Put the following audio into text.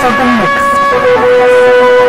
Something mixed.